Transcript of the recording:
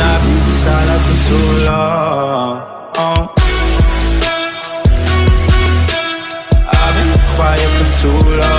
I've been silent for too long I've been quiet for too long